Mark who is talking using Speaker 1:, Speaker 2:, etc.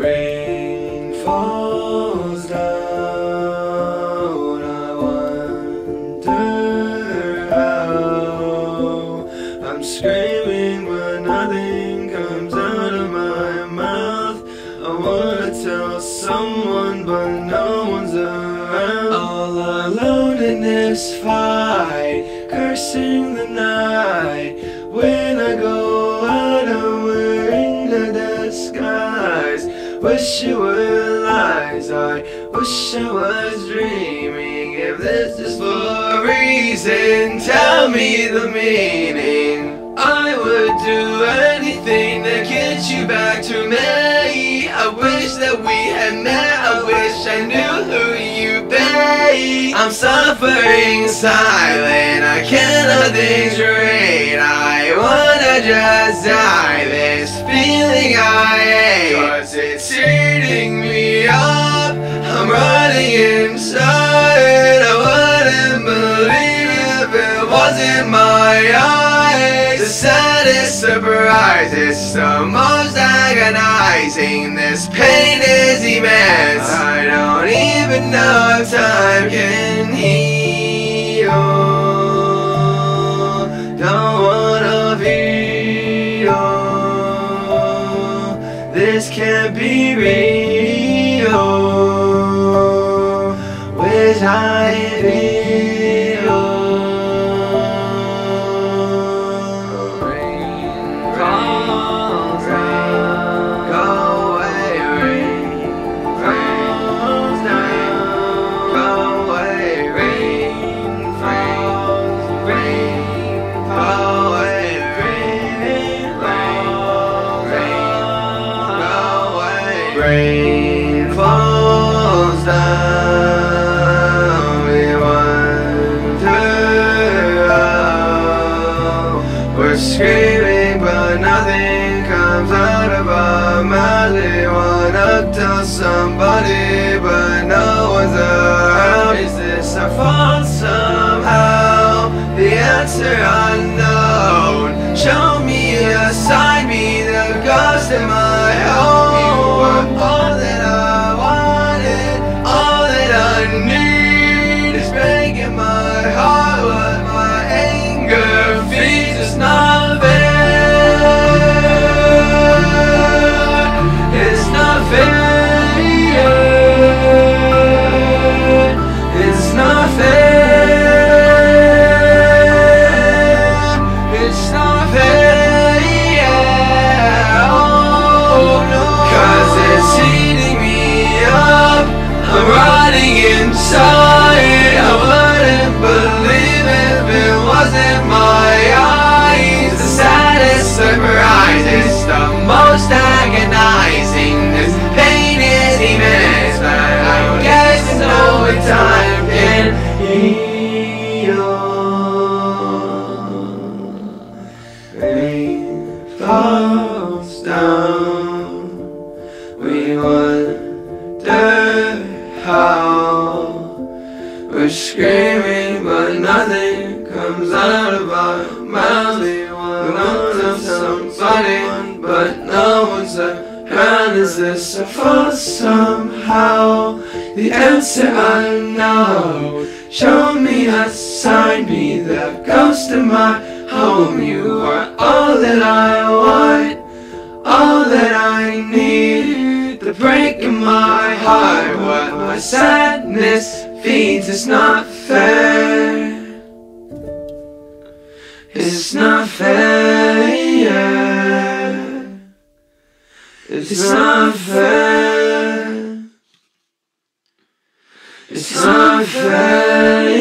Speaker 1: Rain falls down. I wonder how I'm screaming, but nothing comes out of my mouth. I wanna tell someone, but no one's around. All alone in this fight, cursing the night. Wish it were lies I wish I was dreaming. If this is for a reason Tell me the meaning. I would do anything to get you back to me. I wish that we had met. I wish I knew who you be. I'm suffering silent. I cannot think just die This feeling I hate. Cause it's eating me up. I'm running inside I wouldn't believe if it wasn't my eyes. The saddest surprise It's the most agonizing. This pain is immense. I don't even know if time can heal This can't be real. Wish I feel comes out of our We wanna tell somebody but no one's around. Is this our fault somehow? The answer unknown. Show me a sign, be the ghost in my home how We're screaming but nothing comes out of our mouths. We wanna tell somebody but no one's around Is this a fault somehow? The answer I know. Show me a sign, be the ghost of my home. You are all that I want, all that I need. The break in my heart, sadness feeds It's not fair It's not fair, Yeah. It's not fair It's not fair